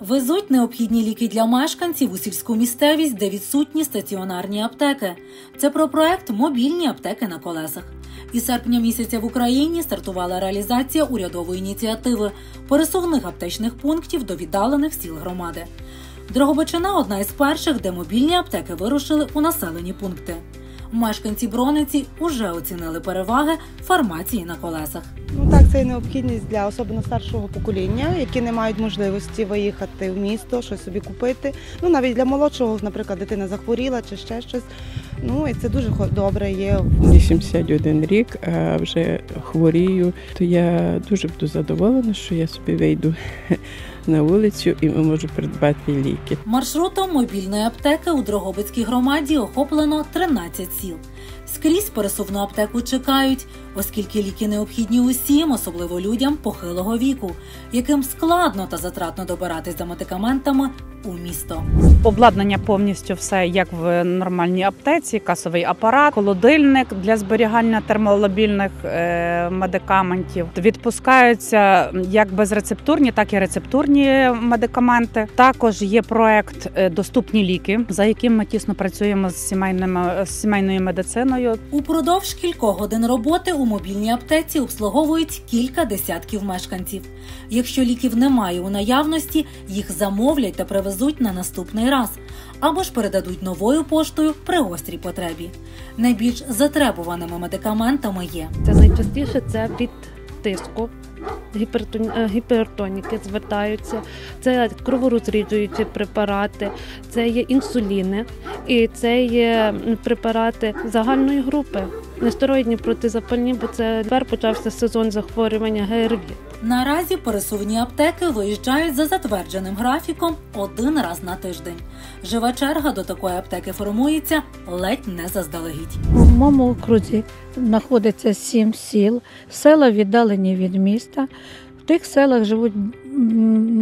Везуть необхідні ліки для мешканців у сільську місцевість, де відсутні стаціонарні аптеки. Це про проект Мобільні аптеки на колесах. Із серпня місяця в Україні стартувала реалізація урядової ініціативи пересувних аптечних пунктів до віддалених сіл громади. Дрогобичина одна із перших, де мобільні аптеки вирушили у населені пункти. Мешканці Брониці уже оцінили переваги фармації на колесах. Це необхідність для особливо старшого покоління, які не мають можливості виїхати в місто, щось собі купити. Ну навіть для молодшого, наприклад, дитина захворіла чи ще щось. Ну і це дуже добре є. 81 рік, а вже хворію, то я дуже буду задоволена, що я собі вийду на вулицю і ми можу придбати ліки. Маршрутом мобільної аптеки у Дрогобицькій громаді охоплено 13 сіл. Скрізь пересувну аптеку чекають, оскільки ліки необхідні усім, особливо людям похилого віку, яким складно та затратно добиратись за медикаментами у місто. Обладнання повністю все як в нормальній аптеці, касовий апарат, холодильник для зберігання термолабільних е, медикаментів. Відпускаються як безрецептурні, так і рецептурні медикаменти. Також є проект е, Доступні ліки, за яким ми тісно працюємо з сімейними з сімейною медициною. Упродовж кількох годин роботи у мобільній аптеці обслуговують кілька десятків мешканців. Якщо ліків немає у наявності, їх замовлять та привезуть на наступний раз або ж передадуть новою поштою при гострій потребі. Найбільш затребуваними медикаментами є Це найчастіше це від тиску. Е, Гіпертоніки звертаються, це кроворозріджуючі препарати, це є інсуліни і це є препарати загальної групи. Нестероїдні протизапальні, бо це тепер почався сезон захворювання ГРВІ. Наразі пересувні аптеки виїжджають за затвердженим графіком один раз на тиждень. Жива черга до такої аптеки формується ледь не заздалегідь. У моєму окрузі знаходиться сім сіл, села віддалені від міста. В тих селах живуть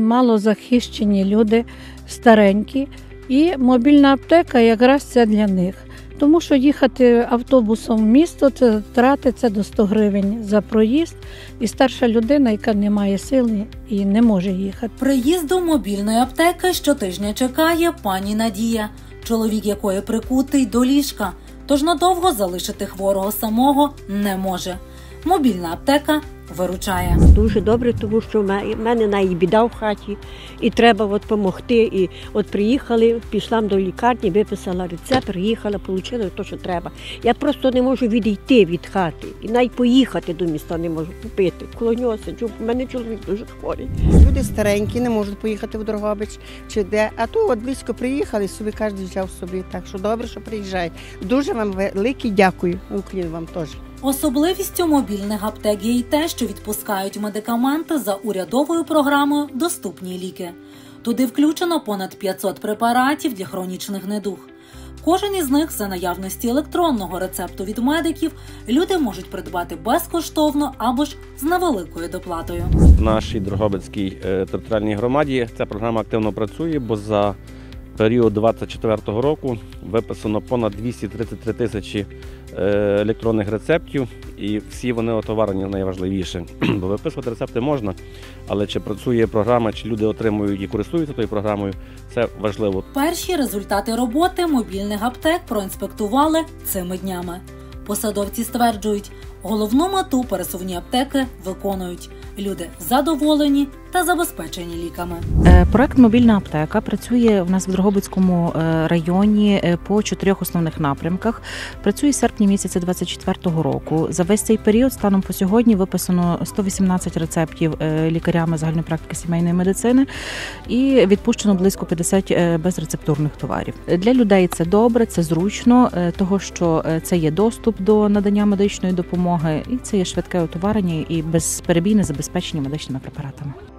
малозахищені люди, старенькі, і мобільна аптека якраз це для них. Тому що їхати автобусом в місто це тратиться до 100 гривень за проїзд, і старша людина, яка не має сили і не може їхати. Приїзду мобільної аптеки щотижня чекає пані Надія, чоловік якої прикутий до ліжка, тож надовго залишити хворого самого не може. Мобільна аптека виручає. Дуже добре, тому що в мене на і біда в хаті, і треба от допомогти. І от приїхали, пішла до лікарні, виписала рецепт, приїхала, отримала те, що треба. Я просто не можу відійти від хати і навіть поїхати до міста не можу купити. Коло нього у мене чоловік дуже хворий. Люди старенькі не можуть поїхати в Дрогобич чи де. А то от близько приїхали, собі кожен взяв собі. Так що добре, що приїжджають. Дуже вам велике дякую. Уклін вам теж. Особливістю мобільних аптек є й те, що відпускають медикаменти за урядовою програмою Доступні ліки. Туди включено понад 500 препаратів для хронічних недуг. Кожен із них за наявності електронного рецепту від медиків люди можуть придбати безкоштовно або ж з невеликою доплатою. В нашій Дрогобицькій е, територіальній громаді ця програма активно працює, бо за період 2024 року виписано понад 233 тисячі е, електронних рецептів, і всі вони отоварені найважливіше. Бо виписувати рецепти можна, але чи працює програма, чи люди отримують і користуються тою програмою, це важливо. Перші результати роботи мобільних аптек проінспектували цими днями. Посадовці стверджують, головну мету пересувні аптеки виконують. Люди задоволені та забезпечені ліками. Е, Проект Мобільна аптека працює в нас в Дрогобицькому е, районі е, по чотирьох основних напрямках. Працює з серпня місяця 24-го року. За весь цей період станом по сьогодні виписано 118 рецептів лікарями загальної практики сімейної медицини і відпущено близько 50 е, безрецептурних товарів. Для людей це добре, це зручно, того що це є доступ до надання медичної допомоги, і це є швидке отоварення і безперебійне забезпечення медичними препаратами.